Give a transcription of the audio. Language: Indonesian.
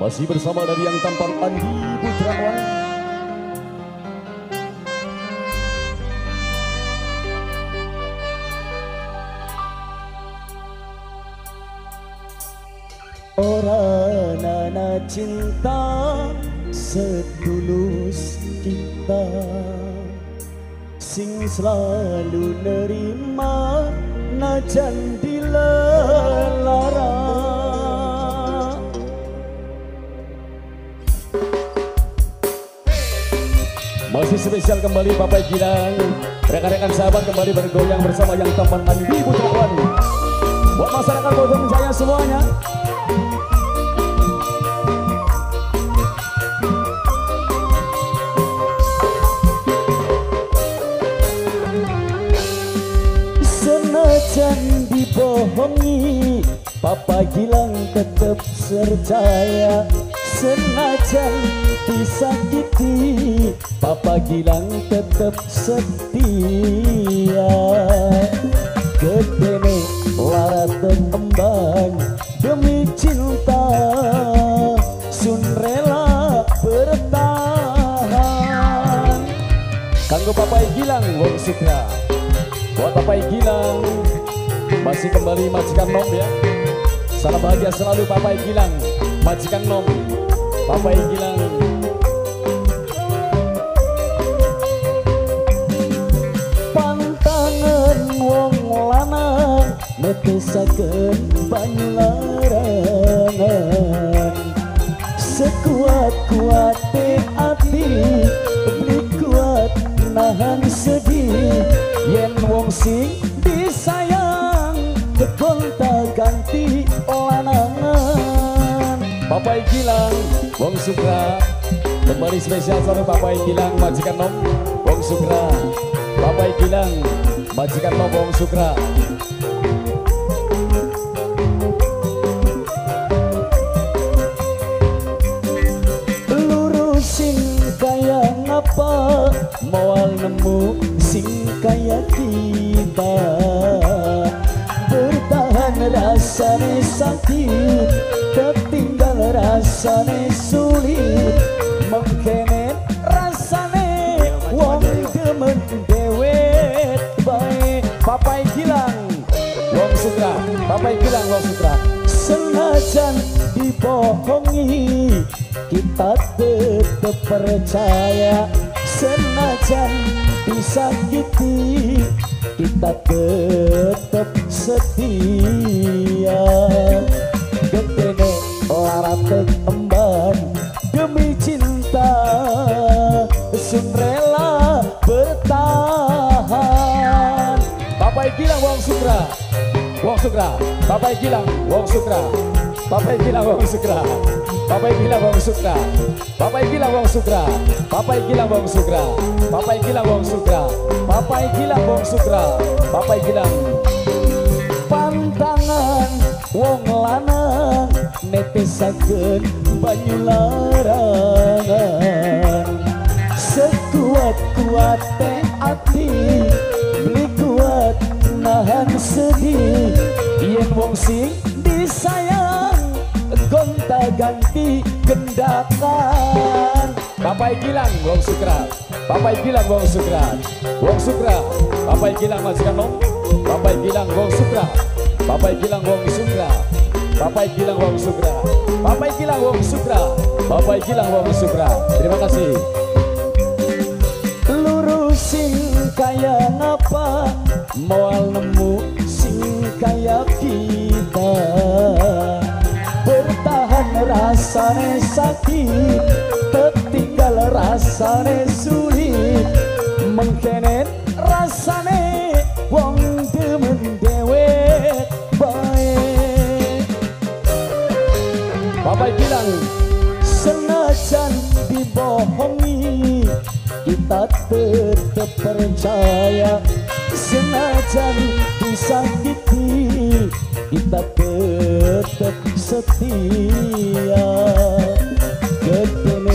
Masih bersama dari yang tampan Andi Putrawan. Orang nana cinta setulus kita. Sing selalu nerima najan dilarang Masih spesial kembali Bapak Gilang Rekan-rekan sahabat kembali bergoyang bersama yang teman Andi Putrawan Buat masyarakat Bogor Jaya semuanya. Senajan dibohongi Papa Gilang tetap percaya Senajan disakiti. Papa Gilang tetap setia. Kedene lara terembang Demi cinta. Sun rela bertahan. Kanggo Papa Gilang Wong Sukra Buat Bapak Gilang Masih kembali majikan Nom ya. Salam bahagia selalu Bapak Gilang Majikan Nom Bapak Gilang Pantangan wong lanang Netesaken banyu larangan. Sekuat-kuat hati Beli kuat nahan sedih. Yen wong sing Bapak Gilang, Wong Sukra Kembali spesial sama Bapak Gilang, Majikan Nom, Wong Sukra Bapak Gilang, Majikan Nom, Wong Sukra Lurusin kaya ngapa? Moal nemu sing kaya kita Bertahan rasane sakit Ketinggal rasane sulit Mengkenet rasane Wong demen dewet. Baik Papai Gilang Wong Sutra. Papai Gilang Wong Sutra. Senajan dibohongi Kita tetap percaya. Senajan disakiti Kita tetap setia Wong Sukra, Bapak Gilang, Wong Sukra, Bapak Gilang, Wong Sukra, Bapak Gilang, Wong Sukra, Bapak Gilang, Wong Sukra, Bapak Gilang, Wong Sukra, Bapak Gilang, Wong Sukra, Bapak Gilang, Wong Sukra, Bapak Gilang. Pantangan wong lanang netesaken banyu larangan. Sekuat-kuat teh kuat nahan sedih. Yen wong sing disayang gonta ganti gendakan Bapak Gilang Wong Sukra Bapak Gilang Wong Sukra Wong Sukra Bapak Gilang majikan nom Bapak Gilang Wong Sukra Bapak Gilang Wong Sukra Bapak Gilang Wong Sukra Bapak Gilang Wong Sukra Bapak Gilang Wong Sukra Terima kasih. Lurusin kaya ngapa Moal nemu sing kaya kita Bertahan rasane sakit Tertinggal rasane sulit Mengkenet rasane Wong demen baik. Bapak bilang senajan dibohongi kita tetap percaya jangan disakiti Kita tetap setia. Ketemu